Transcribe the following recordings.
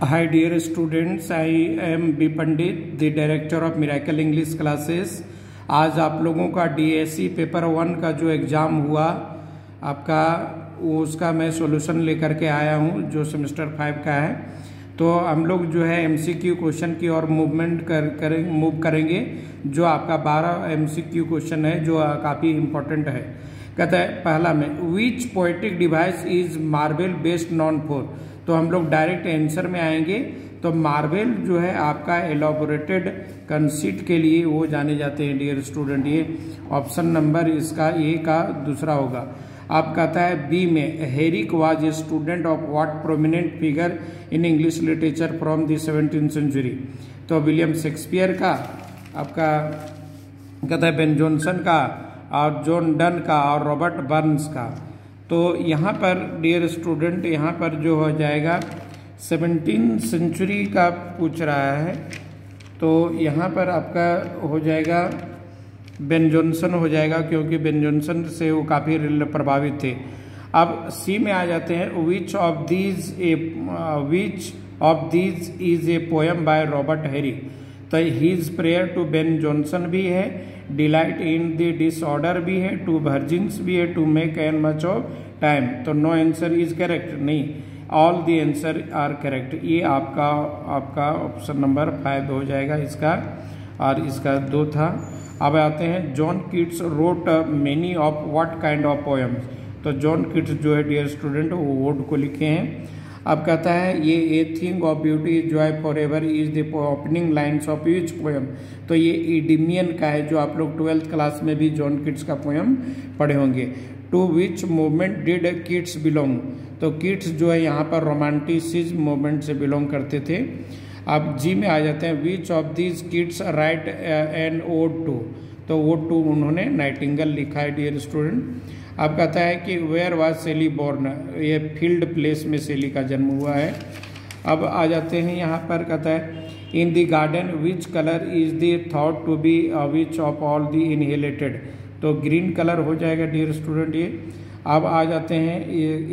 Hi, dear students I am B Pandit the director of Miracle English classes आज आप लोगों का DSC paper one का जो एग्ज़ाम हुआ, आपका, वो उसका मैं सॉल्यूशन लेकर के आया हूँ, जो सेमेस्टर फाइव का है। तो हम लोग जो है एमसीक्यू क्वेश्चन की और मूवमेंट कर, करें मूव करेंगे, जो आपका बारह एमसीक्यू क्वेश्चन है, जो काफ़ी इम्पोर्टेंट है। कहता है पहला में which poetic device is Marvell based non four तो हम लोग डायरेक्ट आंसर में आएँगे तो मार्बल जो है आपका एलोबोरेटेड कंसीट के लिए वो जाने जाते हैं डियर स्टूडेंट ये ऑप्शन नंबर इसका ए का दूसरा होगा। आप कहता है बी में Herrick was a student of what prominent figure in English literature from the seventeen century तो विलियम शेक्सपियर का, आपका, कहता है बेन जॉनसन का और जॉन डन का और रॉबर्ट बर्न्स का। तो यहाँ पर डियर स्टूडेंट यहाँ पर जो हो जाएगा सेवनटीन सेंचुरी का पूछ रहा है। तो यहाँ पर आपका हो जाएगा बेन जॉनसन हो जाएगा, क्योंकि बेन जॉनसन से वो काफ़ी प्रभावित थे। अब सी में आ जाते हैं which of these A which of these is a poem by Robert Harry तो his prayer to Ben Jonson भी है डिलाइट इन द डिसऑर्डर भी है टू वर्जिन्स भी है to make an much of time तो नो आंसर इज़ करेक्ट नहीं all the answer are correct ये आपका आपका ऑप्शन नंबर फाइव हो जाएगा इसका, और इसका दो था। अब आते हैं John Keats wrote many of what kind of poems तो जॉन किड्स जो है डियर स्टूडेंट वो वर्ड को लिखे हैं। अब कहता है, ये a thing of beauty is joy forever is the opening lines of whose poem तो ये इडिमियन का है, जो आप लोग ट्वेल्थ क्लास में भी जॉन किड्स का पोएम पढ़े होंगे। To which movement did Keats belong तो किड्स जो है, यहाँ पर रोमांटिसिज मूवमेंट से बिलोंग करते थे। अब जी में आ जाते हैं which of these Keats write an ode to तो वो टू उन्होंने नाइटिंगल लिखा है डियर स्टूडेंट अब कहता है कि वेयर वाज सेली बोर्न ये फ़ील्ड प्लेस में सेली का जन्म हुआ है। अब आ जाते हैं यहाँ पर, कहता है in the garden which colour is the thought to be which of all the annihilated तो ग्रीन कलर हो जाएगा डियर स्टूडेंट ये। अब आ जाते हैं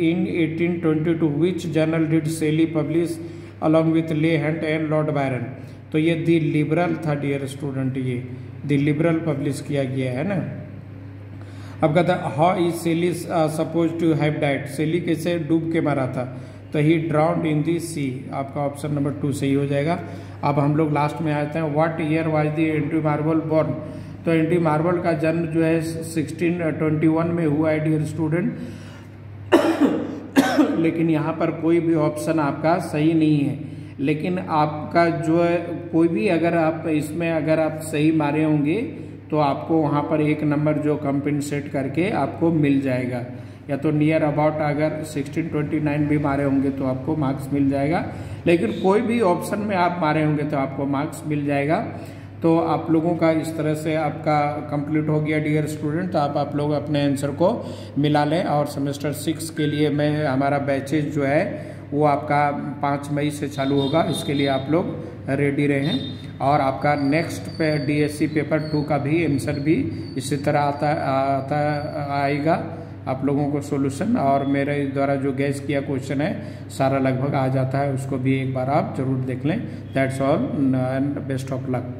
in 1822 which journal did Shelley publish along with Leigh Hunt and Lord Byron तो ये दी लिबरल था डियर स्टूडेंट ये। दी लिबरल पब्लिश किया गया है ना? अब कहता है how is Shelley suppose to have died Shelley कैसे डूब के मारा था? तो ही ड्राउंड इन दी सी आपका ऑप्शन नंबर टू सही हो जाएगा। अब हम लोग लास्ट में आते हैं। What year was the Andrew Marvell born तो एंट्री मार्बल का जन्म जो है सिक्सटीन ट्वेंटी वन में हुआ है डियर स्टूडेंट लेकिन यहाँ पर कोई भी ऑप्शन आपका सही नहीं है। लेकिन आपका जो है, कोई भी अगर आप इसमें अगर आप सही मारे होंगे तो आपको वहाँ पर एक नंबर जो कंपेंसेट करके आपको मिल जाएगा। या तो नियर अबाउट अगर 1629 भी मारे होंगे तो आपको मार्क्स मिल जाएगा। लेकिन कोई भी ऑप्शन में आप मारे होंगे तो आपको मार्क्स मिल जाएगा। तो आप लोगों का इस तरह से आपका कंप्लीट हो गया डियर स्टूडेंट तो आप आप लोग अपने आंसर को मिला लें और सेमेस्टर सिक्स के लिए मैं, हमारा बैचेज जो है वो आपका पाँच मई से चालू होगा। इसके लिए आप लोग रेडी रहें। और आपका नेक्स्ट पे डीएससी पेपर टू का भी आंसर भी इसी तरह आता आता, आएगा। आप लोगों को सॉल्यूशन और मेरे द्वारा जो गैस किया क्वेश्चन है, सारा लगभग आ जाता है। उसको भी एक बार आप ज़रूर देख लें। That's all best of luck